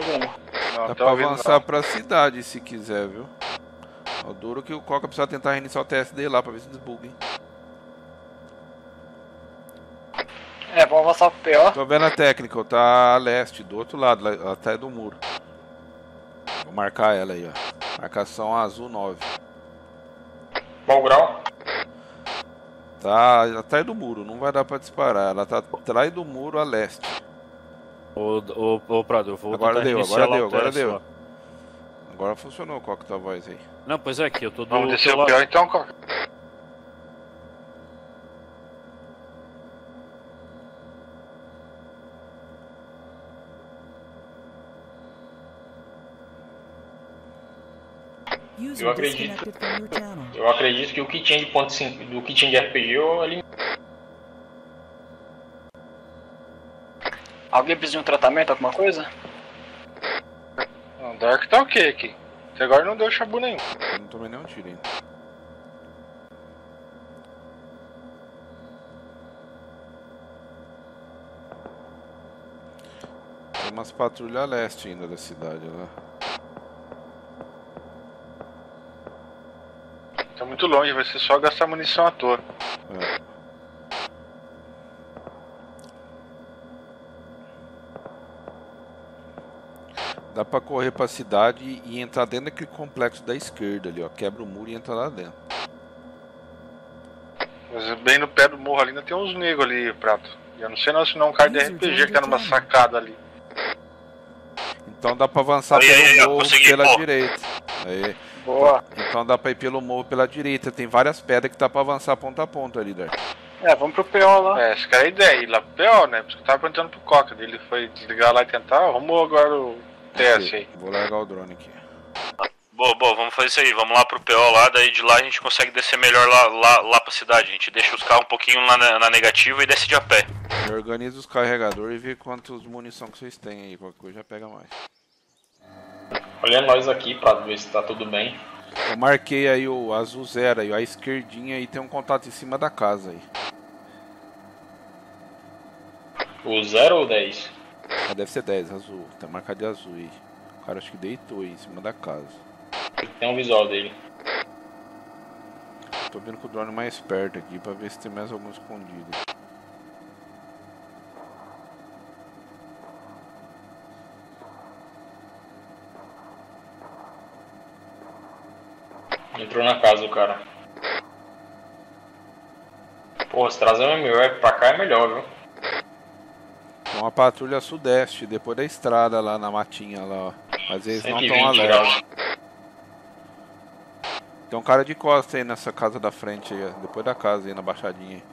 Tá movendo. Não, dá tá pra avançar não. pra cidade se quiser, viu? O duro que o Coca precisa tentar reiniciar o TSD lá pra ver se desbuga, hein? É, vamos avançar pro PO. Tô vendo a técnica, tá a leste, do outro lado, lá- atrás do muro. Vou marcar ela aí, ó. Marcação azul 9. Qual grau? Tá atrás do muro, não vai dar pra disparar. Ela tá atrás do muro a leste. Ô, ô, ô Prado, eu vou Agora deu, agora deu, o agora deu. Agora funcionou qual que tua voz aí. Não, pois é, que eu tô do Vamos descer o pior então, Coca. User Eu acredito. Eu acredito que o que tinha de ponto do que tinha de RPG eu ali. Alguém precisa de um tratamento, alguma coisa? Não, Dark tá ok aqui. Até agora não deu chabu nenhum. Eu não tomei nenhum tiro ainda. Tem umas patrulhas a leste ainda da cidade lá. Tá muito longe, vai ser só gastar munição à toa. É. Dá pra correr pra cidade e entrar dentro daquele complexo da esquerda ali, ó. Quebra o muro e entra lá dentro. Mas bem no pé do morro ali ainda tem uns negros ali, Prato. E eu não sei não se não é um cara de RPG que tá numa sacada ali. Então dá pra avançar Aí, pelo aí, morro consegui, pela pô. direita. Aí. Boa. Então dá pra ir pelo morro pela direita. Tem várias pedras que dá pra avançar ponta a ponta ali, Dark. É, vamos pro PO lá. É, essa que era a ideia, ir lá pro PO, né? Por isso que eu tava perguntando pro Coca. Ele foi desligar lá e tentar, arrumou agora o Vou largar o drone aqui. Boa, boa, vamos fazer isso aí. Vamos lá pro PO lá, daí de lá a gente consegue descer melhor lá, lá, lá pra cidade. A gente deixa os carros um pouquinho lá na, na negativa e desce de a pé. Organiza os carregadores e vê quantos munição que vocês têm aí. Qualquer coisa já pega mais. Olha nós aqui pra ver se tá tudo bem. Eu marquei aí o azul zero aí, a esquerdinha aí tem um contato em cima da casa aí. O 0 ou 10? Ah, deve ser 10, azul. Tá marcado de azul aí. O cara acho que deitou aí em cima da casa. Tem um visual dele. Tô vendo com o drone mais perto aqui pra ver se tem mais algum escondido. Entrou na casa o cara. Porra, se trazer um MWeb pra cá é melhor, viu? Tem uma patrulha sudeste, depois da estrada lá na matinha lá, ó. Mas eles não estão 120 alerta. Tem um cara de costa aí nessa casa da frente aí, ó. Depois da casa aí, na baixadinha aí.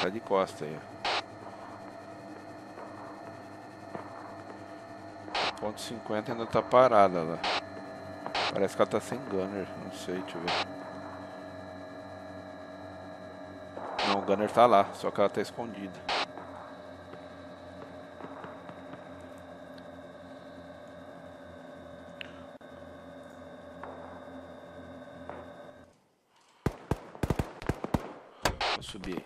Tá de costa aí, ó. Ponto 50 ainda tá parada lá. Parece que ela tá sem gunner, não sei, deixa eu ver. Não, o gunner tá lá, só que ela tá escondida. Vou subir aí.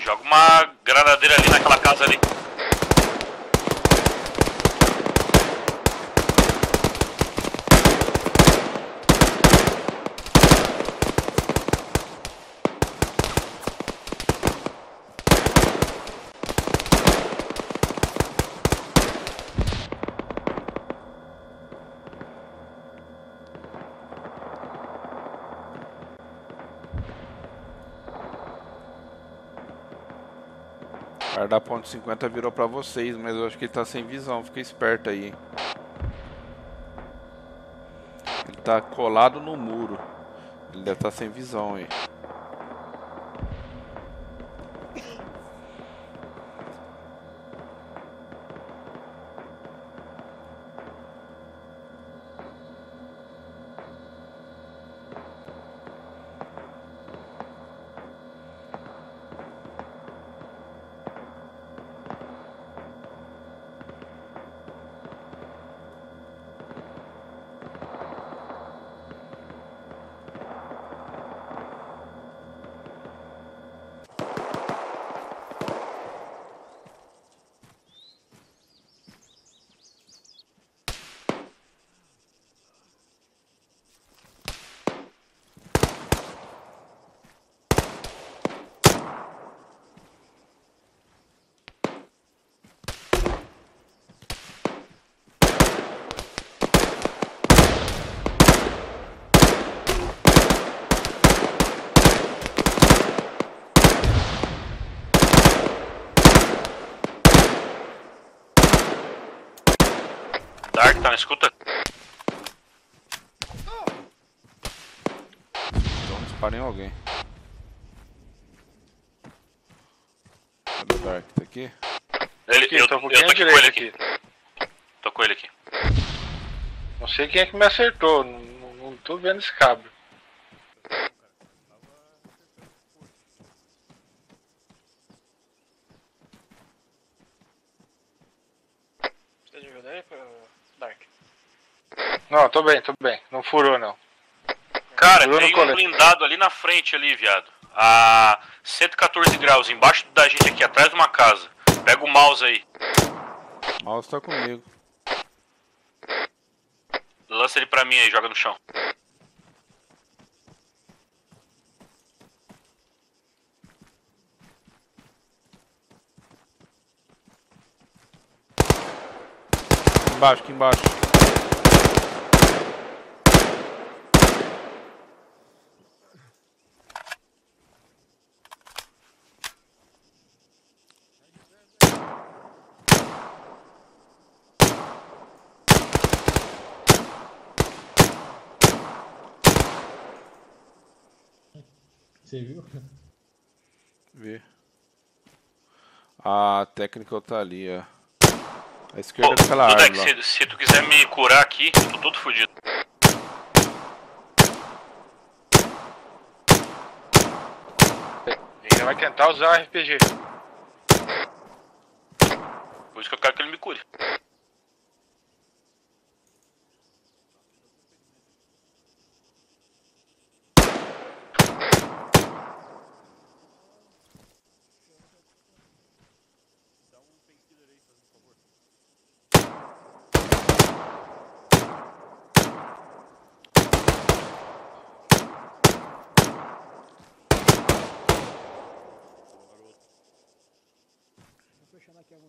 Joga uma granadeira ali naquela casa ali. O cara da ponto 50 virou pra vocês, mas eu acho que ele tá sem visão. Fica esperto aí. Ele tá colado no muro. Ele deve estar sem visão aí. Dark tá na escuta? Então dispara em alguém. Cadê o Dark? Tá aqui? Ele, Aqui, eu, tô eu um tô pouquinho à aqui com ele direita aqui. Tô com ele aqui. Não sei quem é que me acertou. Não, não- não tô vendo esse cabo. Precisa de ajuda aí, pra- Dark? Não, tô bem, tô bem. Não furou, não. Cara, Furou tem um colete. blindado ali na frente ali, viado. A 114 graus, embaixo da gente aqui, atrás de uma casa. Pega o mouse aí. O mouse tá comigo. Lança ele pra mim aí, joga no chão. Aqui embaixo, aqui embaixo. Você viu? Vê. A técnica tá ali, ó. A esquerda Pô, é daquela árvore Dudek, lá. se, se tu quiser me curar aqui, eu tô todo fudido. Ele vai tentar usar RPG. Por isso que eu quero que ele me cure.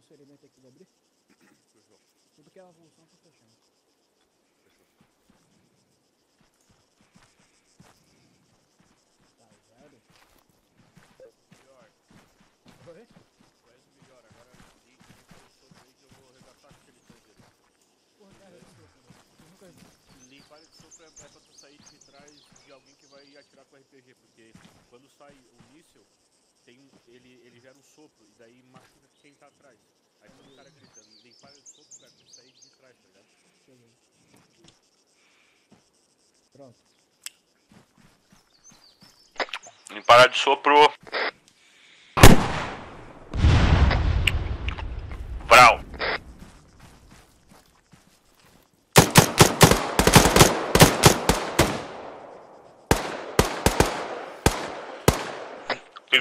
Alguns ferimentos aqui, vai abrir? Tudo que é uma evolução, tô fechando. Tá, zero. Oi? Porra, cara, eu nunca vi. Limpar de é, é pra tu sair de trás de alguém que vai atirar com RPG, porque quando sai o míssil, tem um, ele, ele gera um sopro e daí machuca quem tá atrás. Aí quando o cara grita, limpar de sopro, cara, tem que sair de trás, tá ligado? Cheguei. Pronto. Limpar de sopro.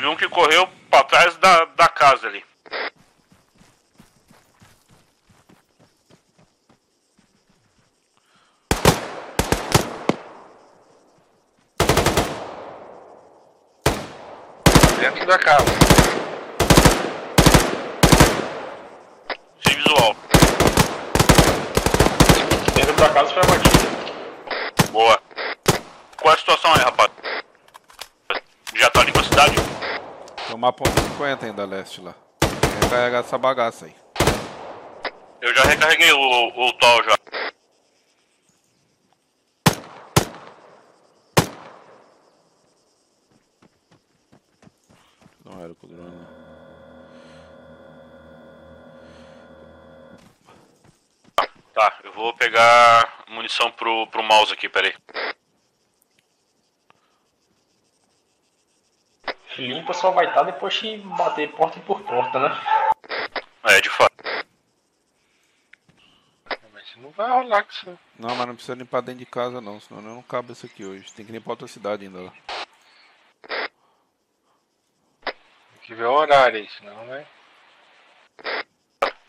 Teve um que correu pra trás da, da casa ali. Dentro da casa. Sem visual. Dentro da casa foi abatido. Boa. Qual é a situação aí, rapaz? Já tá limpa a cidade? Uma ponta 50 ainda leste lá. Recarregar essa bagaça aí. Eu já recarreguei o, o TOL já. Não era com o drone. né? Tá, eu vou pegar munição pro, pro mouse aqui, peraí. Limpa só vai estar depois que bater porta por porta, né? É, de fato. Mas não vai rolar com isso. Não, mas não precisa limpar dentro de casa não, senão não cabe isso aqui hoje. Tem que limpar outra cidade ainda lá. Tem que ver o horário aí, senão vai.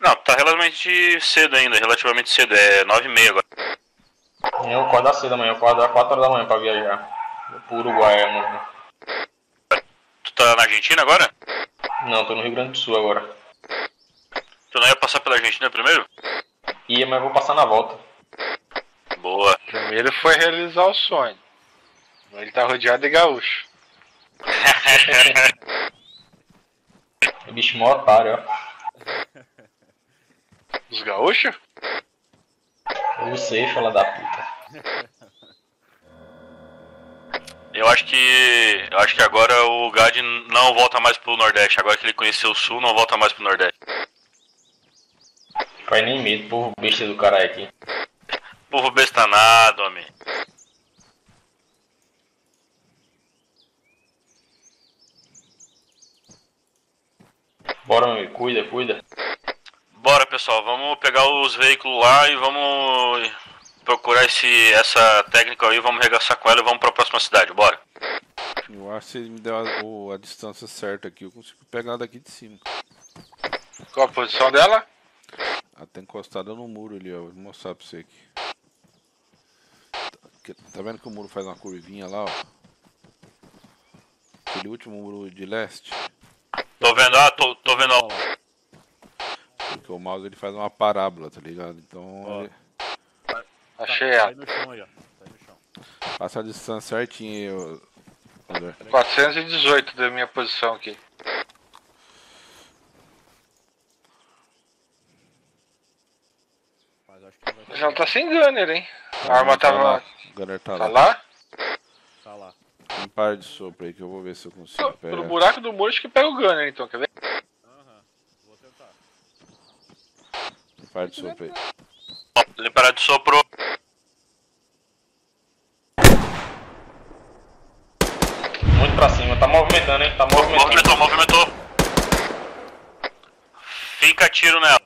Não, tá relativamente cedo ainda, relativamente cedo, é 9h30 agora. Eu acordo cedo amanhã, eu acordo às 4 horas da manhã pra viajar. Pro Uruguai amanhã. Tá na Argentina agora? Não, tô no Rio Grande do Sul agora. Tu não ia passar pela Argentina primeiro? Ia, mas vou passar na volta. Boa. Primeiro foi realizar o sonho. Ele tá rodeado de gaúcho. *laughs* O bicho mó otário, ó. Os gaúchos? Você, fala da puta. *laughs* Eu acho que. Eu acho que agora o Gad não volta mais pro Nordeste. Agora que ele conheceu o Sul, não volta mais pro Nordeste. Faz nem medo, porra, besta do caralho aqui. Povo bestanado, homem. Bora, meu, cuida, cuida. Bora, pessoal, vamos pegar os veículos lá e vamos procurar esse, essa técnica aí, vamos regaçar com ela e vamos pra próxima cidade, bora. Eu acho que se ele me der a, o- a distância certa aqui, eu consigo pegar daqui de cima. Qual a posição dela? Ela tá encostada no muro ali, ó. Vou mostrar pra você aqui. Tá- que- Tá vendo que o muro faz uma curvinha lá, ó? Aquele último muro de leste. Tô vendo, ah, tô, tô vendo. ó. Porque o mouse ele faz uma parábola, tá ligado? Então ele Achei Tá ela. aí no chão aí, ó. Tá aí no chão. passa a distância certinha André. 418 da minha posição aqui. Mas acho que não vai ela tá sem gunner, hein? A arma tá tava. lá. Gunner tá, Tá lá. lá? tá lá. Não para de sopro aí que eu vou ver se eu consigo Pelo pegar. buraco do muro acho que pega o gunner então, quer ver? Aham. Vou tentar. Não para de sopro aí. Ele parar de soprou. Muito pra cima, tá movimentando, hein? Tá movimentando. Movimentou, movimentou. Fica tiro nela.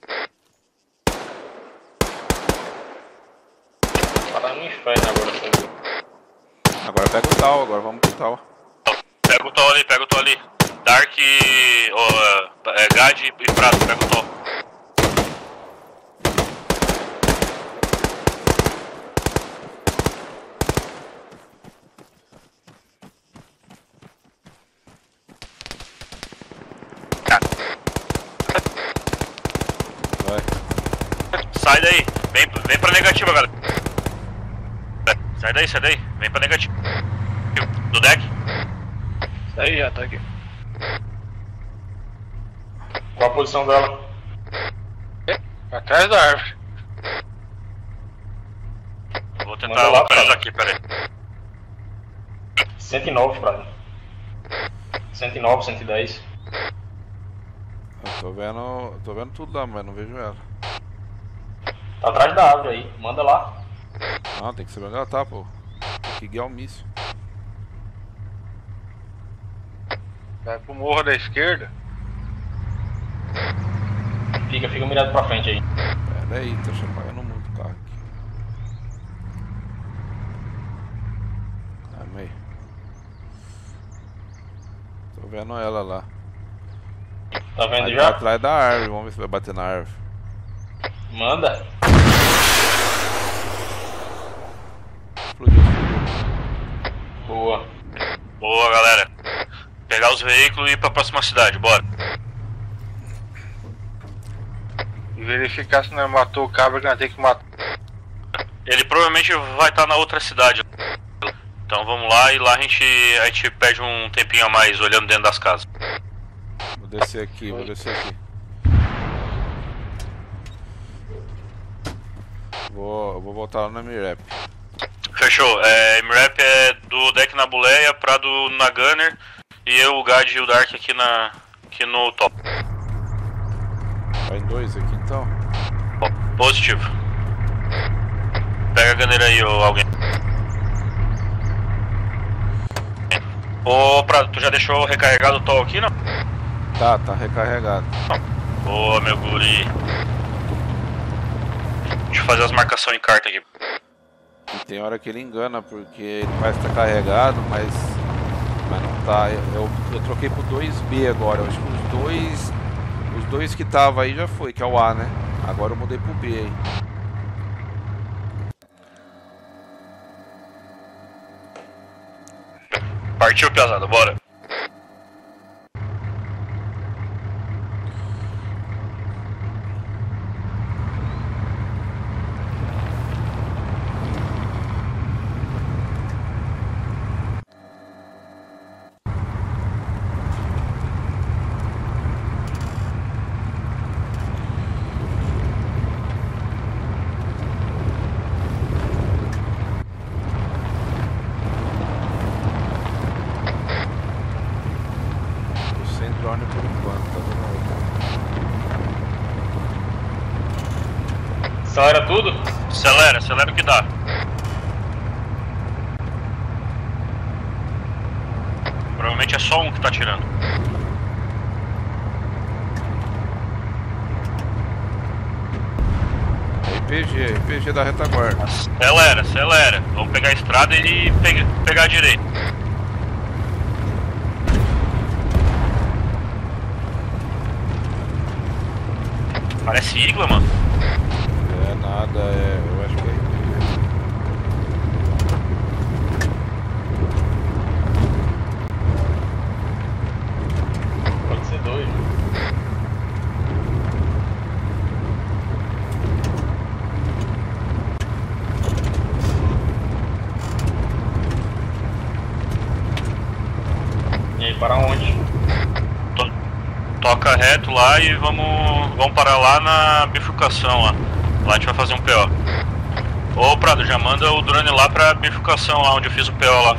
Tá no inferno agora, viu? Agora pega o tal, agora vamos pro tal. Pega o Tol ali, pega o Tol ali. Dark, ó, é, Gad e Prato, pega o Tol. Vai. Sai daí, vem, vem pra negativa, galera. Sai daí, sai daí, vem pra negativa. Do deck. Aí já tá aqui. Qual a posição dela? Atrás da árvore. Vou Manda tentar lá, localizar aqui, peraí. 109 pra mim. 109, 110. Eu tô vendo. tô vendo tudo lá, mas não vejo ela. Tá atrás da árvore aí. Manda lá. Não, tem que saber onde ela tá, pô. Tem que guiar o míssil. Vai pro morro da esquerda. Fica, fica mirado pra frente aí. Pera aí, tô apagando muito o carro aqui. Calma aí. Tô vendo ela lá. Tá vendo já? atrás da árvore, vamos ver se vai bater na árvore. Manda. Boa. Boa, galera. Pegar os veículos e ir pra próxima cidade, bora. E verificar se não matou o cabra que nós temos que matar. Ele provavelmente vai estar na outra cidade. Então vamos lá e lá a gente, a gente perde um tempinho a mais olhando dentro das casas. Vou descer aqui, vou descer aqui. Vou, eu vou voltar lá na Mirep. Fechou. É, MRAP é do deck na Buleia, Prado na Gunner e eu, o Gad e o Dark aqui, na, aqui no top. Vai em dois aqui então. Positivo. Pega a Gunner aí, ou alguém. Ô, Prado, tu já deixou recarregado o Tol aqui, não? Tá, tá recarregado. Boa, meu guri. Deixa eu fazer as marcações em carta aqui. E tem hora que ele engana, porque ele parece estar carregado, mas, mas não tá. Eu, eu, eu troquei pro 2B agora. Eu acho que os dois. Os dois que tava aí já foi, que é o A, né? Agora eu mudei pro B aí. Partiu, pesado, bora. Acelera tudo? Acelera, acelera o que dá. Provavelmente é só um que tá tirando. RPG, RPG da retaguarda. Acelera, acelera. Vamos pegar a estrada e pega- pegar a direita. Parece igla, mano. É nada, é. Eu acho que é RPG. Pode ser dois. E aí, para onde? To- Toca reto e vamos, vamos parar lá na bifurcação lá. Lá a gente vai fazer um PO. Ô Prado, já manda o drone lá pra bifurcação lá onde eu fiz o PO lá.